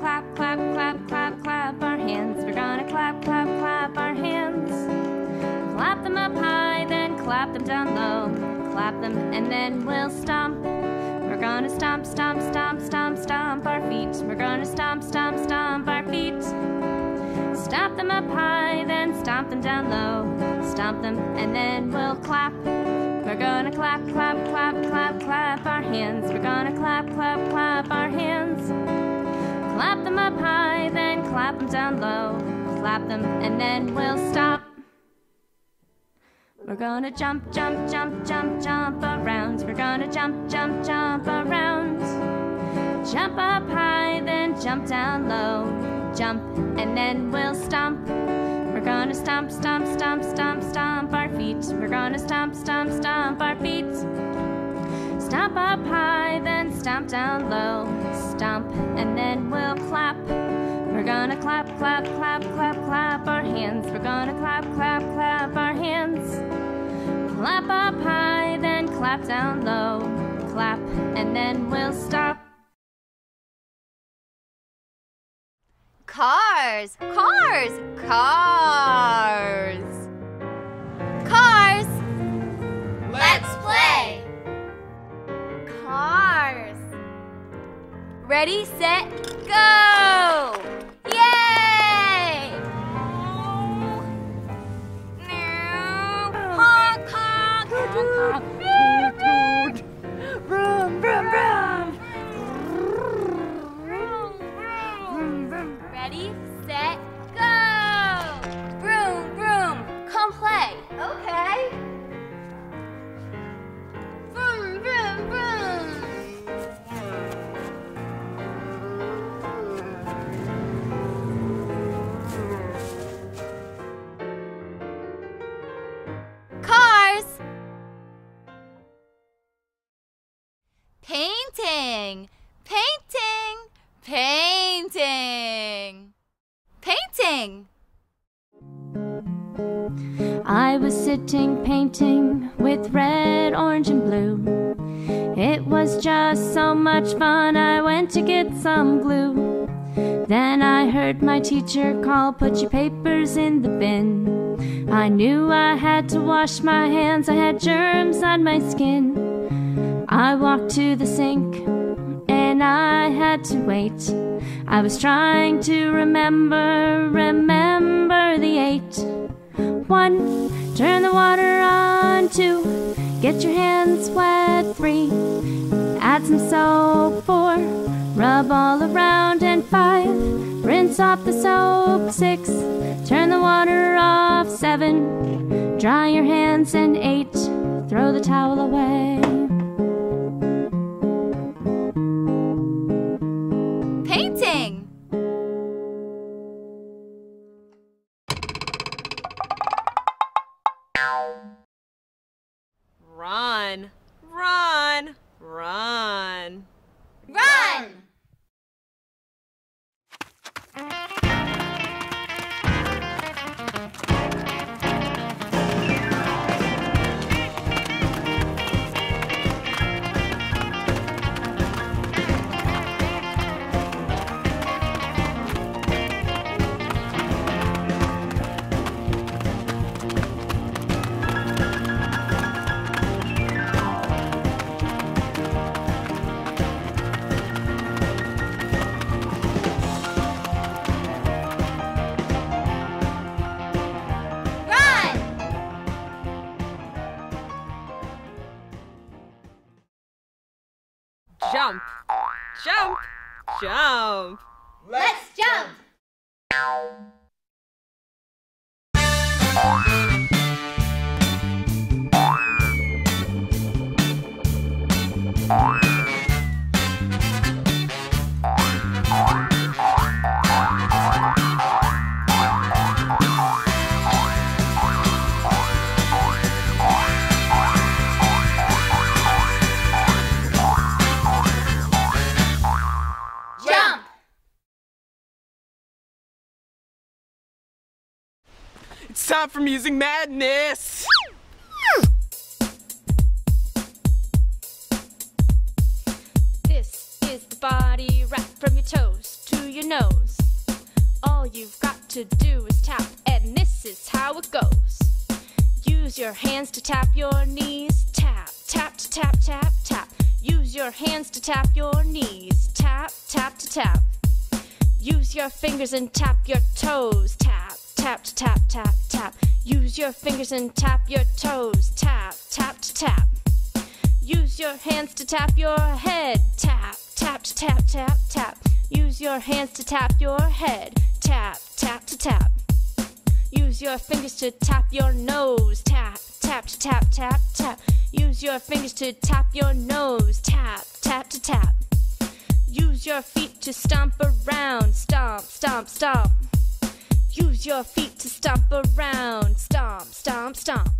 clap, clap, clap, clap, clap our hands. We're gonna clap, clap, clap our hands. Clap them up high, then clap them down low. Clap them and then we'll stomp. We're gonna stomp, stomp, stomp, stomp, stomp our feet. We're gonna stomp, stomp, stomp our feet. Stomp them up high, then stomp them down low. Stomp them and then we'll clap. We're gonna clap, clap, clap, clap, clap our hands. We're gonna clap, clap, clap our hands. Clap them up high, then clap them down low. Clap them and then we'll stop. We're gonna jump, jump, jump, jump, jump around. We're gonna jump, jump, jump around. Jump up high, then jump down low. Jump and then we'll stomp. We're gonna stomp, stomp, stomp, stomp, stomp our feet. We're gonna stomp, stomp, stomp our feet. Stomp up high, then stomp down low. Stomp, and then we'll clap. We're gonna clap, clap, clap, clap, clap our hands. We're gonna clap, clap, clap our hands. Clap up high, then clap down low. Clap, and then we'll stop. Cars, cars, cars. Ready, set, go. Was sitting painting with red, orange, and blue. It was just so much fun, I went to get some glue. Then I heard my teacher call, Put your papers in the bin. I knew I had to wash my hands, I had germs on my skin. I walked to the sink and I had to wait. I was trying to remember, remember the eight. One, turn the water on. Two, get your hands wet. Three, add some soap. Four, rub all around. And five, rinse off the soap. Six, turn the water off. Seven, dry your hands. And eight, throw the towel away. Run, run, run. Let's jump! Jump! Time for Music Madness. This is the body wrap from your toes to your nose. All you've got to do is tap, and this is how it goes. Use your hands to tap your knees. Tap, tap to tap, tap, tap. Use your hands to tap your knees. Tap, tap to tap. Use your fingers and tap your toes. Tap, tap tap, tap, tap. Use your fingers and tap your toes. Tap, tap tap. Use your hands to tap your head. Tap, tap tap, tap, tap. Use your hands to tap your head. Tap, tap to tap. Use your fingers to tap your nose. Tap, tap tap, tap, tap. Use your fingers to tap your nose. Tap, tap to tap. Use your feet to stomp around. Stomp, stomp, stomp. Use your feet to stomp around. Stomp, stomp, stomp.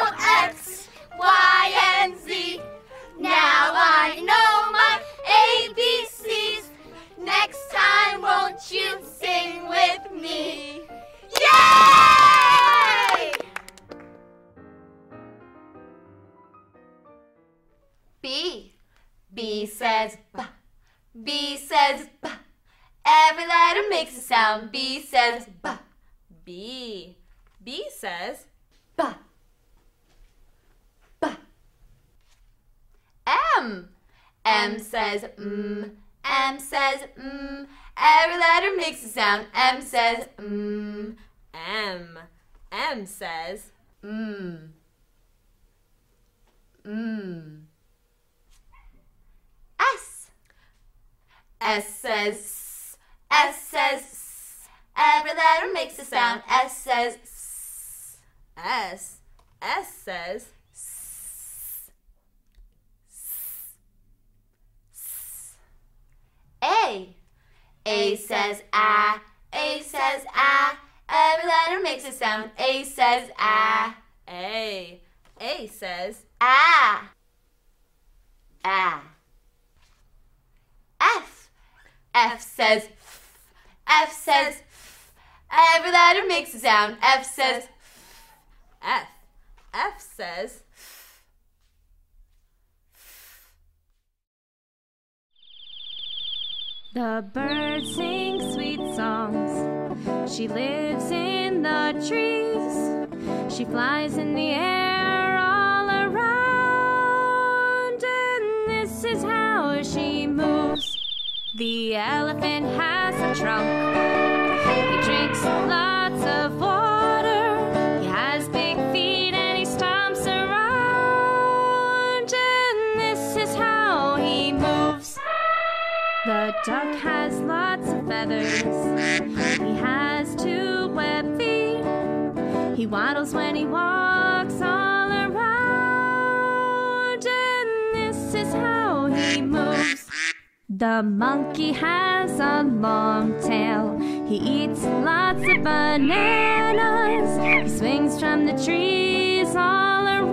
says B. B says B. Every letter makes a sound. B says B. B. B says B. B. M. M says mm. M says mm. Every letter makes a sound. M says mm. M. M says Mm. Mm. S. S says S. Says Every letter makes a sound. S says S. S. S says A. A says ah. A says ah. Every letter makes a sound. A says ah. A. A says Ah. Ah. F. F says F. F says. Every letter makes a sound. F says F. F says The bird sings sweet songs. She lives in the trees. She flies in the air The elephant has a trunk. He drinks lots of water. He has big feet and he stomps around. And this is how he moves. The duck has lots of feathers. He has two web feet. He waddles when he walks all around. And this is how he moves. The monkey has a long tail. He eats lots of bananas. He swings from the trees all around.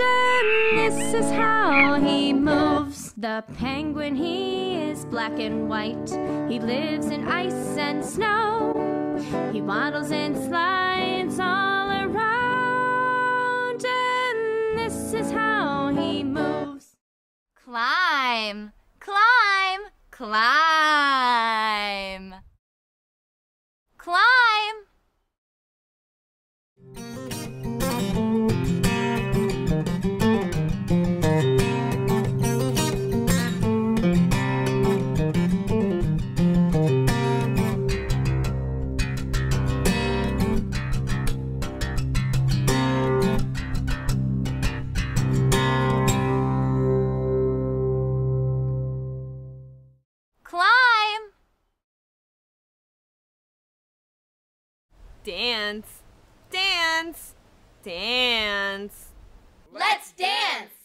and this is how he moves. The penguin, he is black and white. He lives in ice and snow. He waddles and slides all around, and this is how Climb, climb, climb. Dance, dance, dance. Let's dance.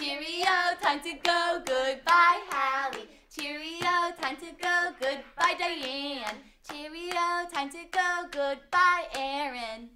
Cheerio, time to go, goodbye Hallie. Cheerio, time to go, goodbye Diane. Cheerio, time to go, goodbye Erin.